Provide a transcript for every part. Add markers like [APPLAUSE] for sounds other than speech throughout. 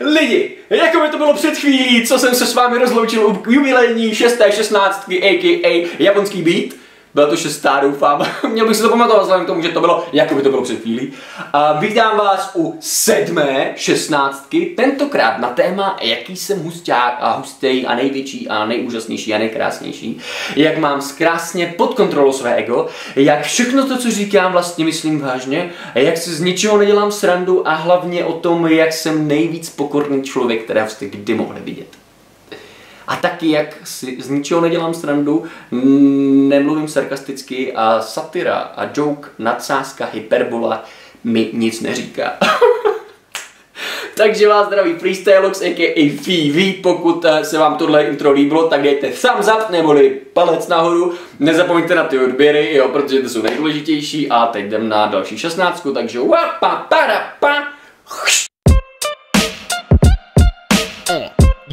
Lidi, jako by to bylo před chvílí, co jsem se s vámi rozloučil u jubilejní 6. 16. a.k.a. japonský beat. Byla to šestá, doufám. [LAUGHS] Měl bych si to pamatovat vzhledem k tomu, že to bylo, jako by to bylo před chvílí. A vítám vás u sedmé šestnáctky, tentokrát na téma, jaký jsem husták a hustý a největší a nejúžasnější a nejkrásnější. Jak mám zkrásně pod kontrolou své ego, jak všechno to, co říkám, vlastně myslím vážně, jak se z ničeho nedělám srandu a hlavně o tom, jak jsem nejvíc pokorný člověk, kterého jste kdy mohli vidět. A taky, jak si z ničeho nedělám srandu, nemluvím sarkasticky a satira a joke, nadsázka, hyperbola mi nic neříká. [LAUGHS] Takže vás zdraví Freestylox, a.k.a. FV. Pokud eh, se vám tohle intro líbilo, tak dejte thumbs up neboli palec nahoru. Nezapomeňte na ty odběry, jo, protože ty jsou nejdůležitější. A teď jdem na další šestnáctku, takže wapa, para, pa.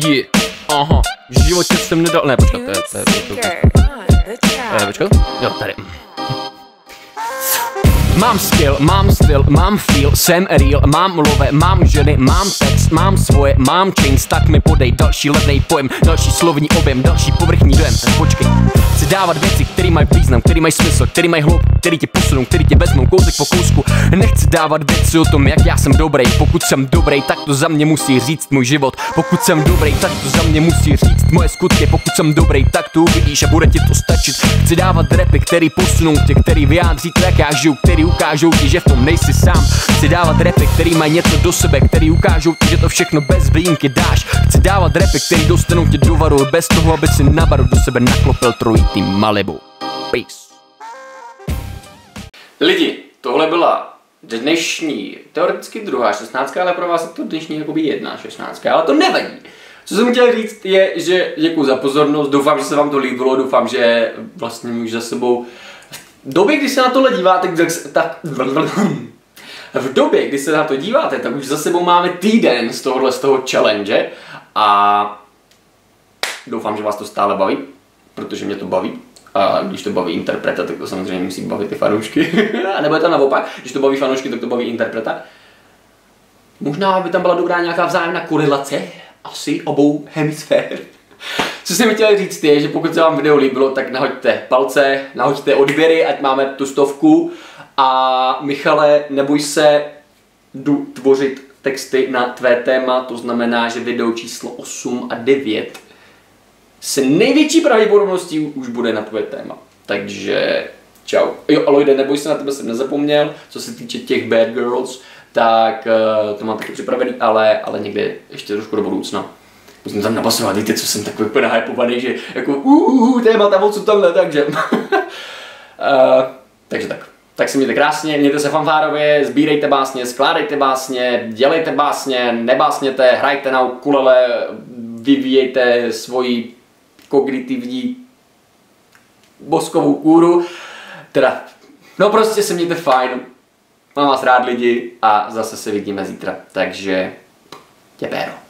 Yeah, aha, v životě jsem nedal, ne, počkat, to je, to je, to je, to je, to je, počkat, jo, tady. Mám skill, mám styl, mám feel, jsem real, mám love, mám ženy, mám text, mám svoje, mám chains, tak mi podej další levný pojem, další slovní objem, další povrchní dojem. Počkej, chci dávat věci, které mají význam, které mají smysl, které mají hloub, které tě posunou, které tě vezmou kousek po kousku. Nechci dávat věci o tom, jak já jsem dobrý. Pokud jsem dobrý, tak to za mě musí říct můj život. Pokud jsem dobrý, tak to za mě musí říct moje skutky. Pokud jsem dobrý, tak to uvidíš a bude ti to stačit. Chci dávat repy, který posunou tě, který vyjádří jak já žiju, který ukážou ti, že v tom nejsi sám. Chci dávat repy, který mají něco do sebe, který ukážou ti, že to všechno bez výjimky dáš. Chci dávat repy, který dostanou tě do varu, bez toho, aby si na baru do sebe naklopil trojitý Malibu. Peace. Lidi, tohle byla dnešní, teoreticky druhá šestnáctka, ale pro vás je to dnešní jakoby jedna šestnáctka, ale to nevadí. Co jsem chtěl říct je, že děkuji za pozornost, doufám, že se vám to líbilo, doufám, že vlastně už za sebou v době, kdy se na tohle díváte, tak, v době, kdy se na to díváte, tak už za sebou máme týden z tohohle z toho challenge a doufám, že vás to stále baví, protože mě to baví. A když to baví interpreta, tak to samozřejmě musí bavit i fanoušky. [LAUGHS] a nebo je to naopak, když to baví fanoušky, tak to baví interpreta. Možná by tam byla dobrá nějaká vzájemná korelace, asi obou hemisfér. Co jsem chtěl říct je, že pokud se vám video líbilo, tak nahoďte palce, nahoďte odběry, ať máme tu stovku. A Michale, neboj se, jdu tvořit texty na tvé téma, to znamená, že video číslo 8 a 9 s největší pravděpodobností už bude na tvoje téma. Takže čau. Jo, Aloide, neboj se, na tebe jsem nezapomněl, co se týče těch Bad Girls, tak uh, to mám taky připravený, ale, ale někde ještě trošku do budoucna. Musím tam napasovat, víte, co jsem takový úplně hypovaný, že jako uh, uh, téma tam co tamhle, takže. uh, [LAUGHS] takže tak. Tak si mějte krásně, mějte se fanfárově, sbírejte básně, skládejte básně, dělejte básně, nebásněte, hrajte na ukulele, vyvíjejte svoji kognitivní boskovou kůru. Teda, no prostě se mějte fajn, mám vás rád lidi a zase se vidíme zítra, takže těpéro.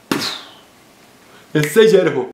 Esse é erro.